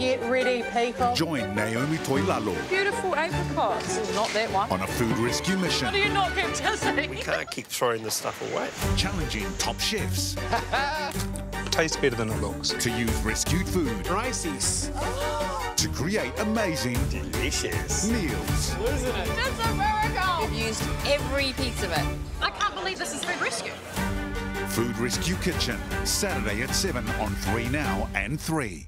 Get ready, people. Join Naomi Toilalo Beautiful apricots. Not that one. on a food rescue mission, How do you not get dizzy? Can't keep throwing this stuff away. challenging top chefs tastes better than it looks. to use rescued food Crisis. to create amazing Delicious. meals. Isn't it? That's a miracle. We've used every piece of it. I can't believe this is food rescue. Food Rescue Kitchen, Saturday at 7 on 3 Now and 3.